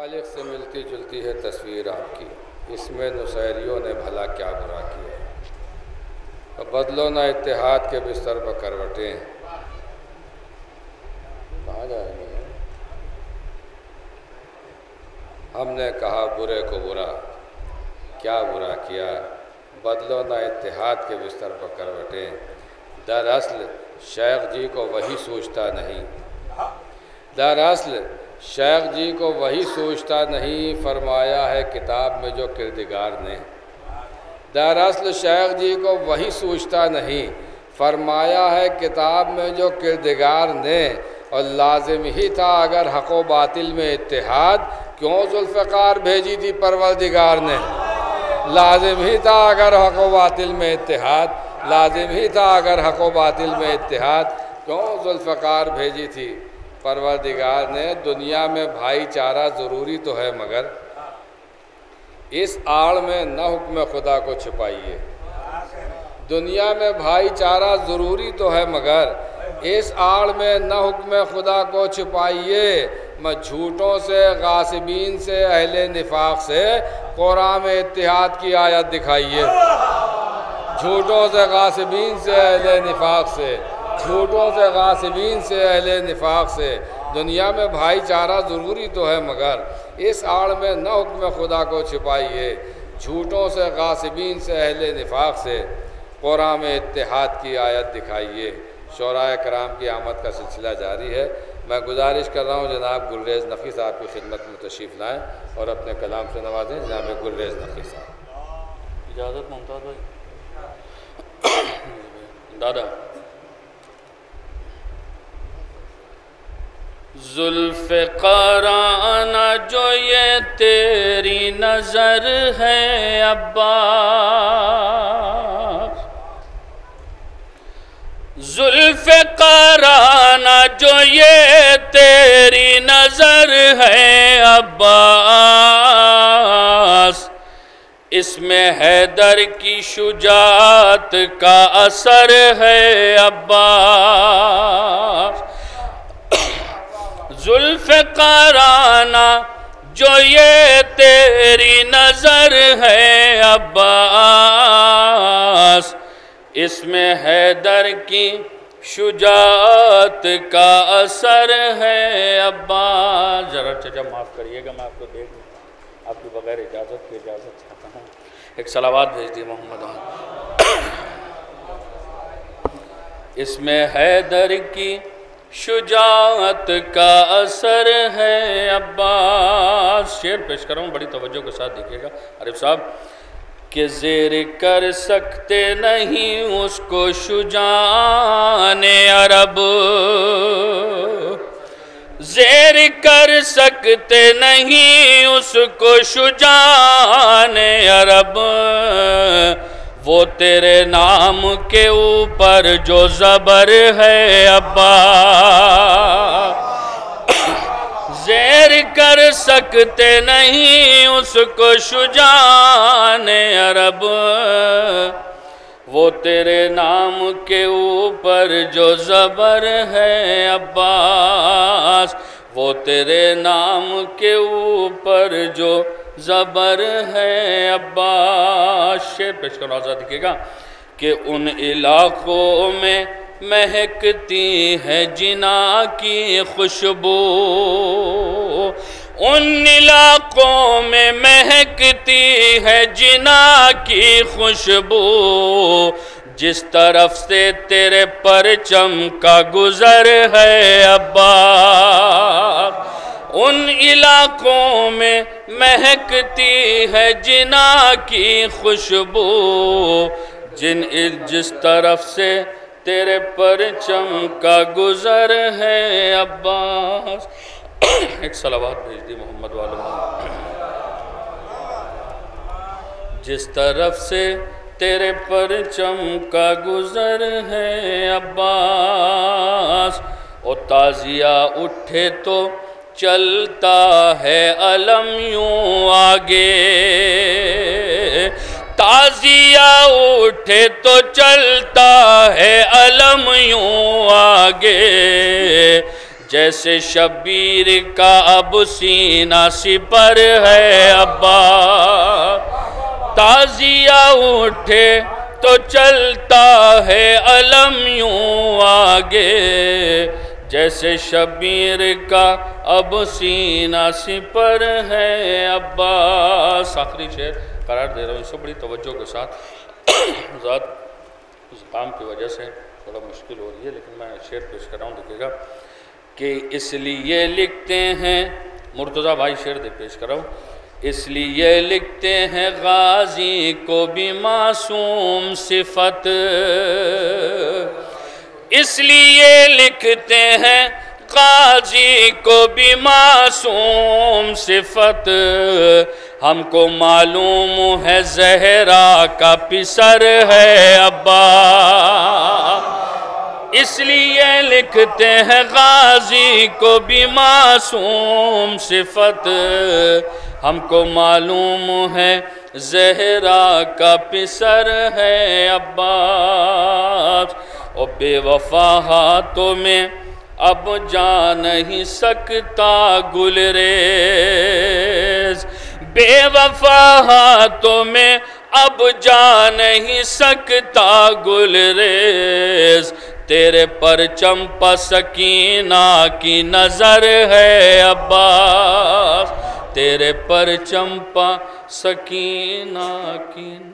خالق سے ملتی جلتی ہے تصویر آپ کی۔ اس میں نصیریوں نے بھلا کیا برا کیا بدلو نہ اتحاد کے بستر پر کروٹیں۔ کہاں جائیں گے ہم نے کہا برے کو برا۔ کیا برا کیا؟ بدلو نہ اتحاد کے بستر پر کروٹیں۔ دراصل شیخ جی کو وہی سوچتا نہیں۔ دراصل شیخ جی کو وہی سوچتا نہیں، فرمایا ہے کتاب میں جو کردگار نے۔ دراصل شیخ جی کو وہی سوچتا نہیں، فرمایا ہے کتاب میں جو کردگار نے۔ اور لازم ہی تھا اگر حق و باطل میں اتحاد، کیوں ذوالفقار بھیجی تھی پروردگار نے؟ لازم ہی تھا اگر حق و باطل میں اتحاد، لازم ہی تھا اگر حق و باطل میں اتحاد، کیوں ذوالفقار بھیجی تھی؟ پروردگار نے دنیا میں بھائی چارہ ضروری تو ہے مگر اس آڑ میں نہ حکم خدا کو چھپائیے۔ دنیا میں بھائی چارہ ضروری تو ہے مگر اس آڑ میں نہ حکم خدا کو چھپائیے۔ میں جھوٹوں سے غاسبین سے، اہل نفاق سے قرآن میں اتحاد کی آیت دکھائیے۔ جھوٹوں سے غاسبین سے، اہل نفاق سے۔ جھوٹوں سے غاسبین سے، اہل نفاق سے۔ دنیا میں بھائی چارہ ضروری تو ہے، مگر اس آڑ میں نہ حکم خدا کو چھپائیے جھوٹوں سے غاسبین سے، اہل نفاق سے۔ قرآن میں اتحاد کی آیت دکھائیے۔ شعراء کرام کی آمد کا سلسلہ جاری ہے۔ میں گزارش کر رہا ہوں، جناب گلریز نفی صاحب کی خدمت میں تشریف لائیں اور اپنے کلام سے نوازیں۔ جناب گلریز نفی صاحب۔ اجازت ممتاز بھائی۔ دادا۔ زلف قرآنہ جو یہ تیری نظر ہے، ابا۔ زلف قرآنہ جو یہ تیری نظر ہے عباس اس میں حیدر کی شجاعت کا اثر ہے عباس زلف قرآنہ جو یہ تیری نظر ہے عباس، اس میں حیدر کی شجاعت کا اثر ہے عباس۔ ذرا چچا معاف کریے گا، میں آپ کو دیکھ آپ کی بغیر اجازت کی اجازت چاہتا ہوں۔ ایک سلاوات بھیج دی محمد اس میں حیدر کی شجاعت کا اثر ہے، عباس۔ شعر پیش کر رہا ہوں، بڑی توجہ کے ساتھ دیکھیے گا۔ عارف صاحب، کہ زیر کر سکتے نہیں اس کو شجان عرب۔ زیر کر سکتے نہیں اس کو شجان عرب۔ وہ تیرے نام کے اوپر جو زبر ہے ابا زیر کر سکتے نہیں اس کو شجان عرب وہ تیرے نام کے اوپر جو زبر ہے عباس وہ تیرے نام کے اوپر جو زبر ہے عباس شیر پیش کرو آزاد دیکھے گا کہ ان علاقوں میں مہکتی ہے جنا کی خوشبو۔ ان علاقوں میں مہکتی ہے جنا کی خوشبو۔ جس طرف سے تیرے پرچم کا گزر ہے ابا ان علاقوں میں مہکتی ہے جنا کی خوشبو جن جس طرف سے تیرے پرچم کا گزر ہے عباس۔ ایک صلوات بھیج دی محمد جس طرف سے تیرے پرچم کا گزر ہے عباس۔ اور تازیہ اٹھے تو چلتا ہے علم یوں آگے۔ تازیہ اٹھے تو چلتا ہے علم یوں آگے۔ جیسے شبیر کا اب سینہ سپر ہے ابا۔ تازیہ اٹھے تو چلتا ہے علم یوں آگے۔ جیسے شبیر کا اب سینہ سپر ہے، عباس۔ آخری شعر قرار دے رہا ہوں، اس کو بڑی توجہ کے ساتھ۔ ذات اس کام کی وجہ سے تھوڑا مشکل ہو رہی ہے، لیکن میں شعر پیش کر رہا ہوں دیکھے گا۔ کہ اس لیے لکھتے ہیں، مرتضی بھائی شعر دے پیش کر رہا ہوں۔ اس لیے لکھتے ہیں غازی کو بھی معصوم صفت۔ اس لیے لکھتے ہیں، قاضی کو بھی معصوم صفت۔ ہم کو معلوم ہے زہرا کا پسر ہے ابا۔ اس لیے لکھتے ہیں غازی کو بھی معصوم صفت۔ ہم کو معلوم ہے زہرا کا پسر ہے عباس اور بے وفا ہاتھوں میں اب جا نہیں سکتا گل ریز بے وفا ہاتھوں میں اب جا نہیں سکتا گل ریز تیرے پر چمپا سکینہ کی نظر ہے عباس۔ تیرے پر چمپا سکینہ کی نظر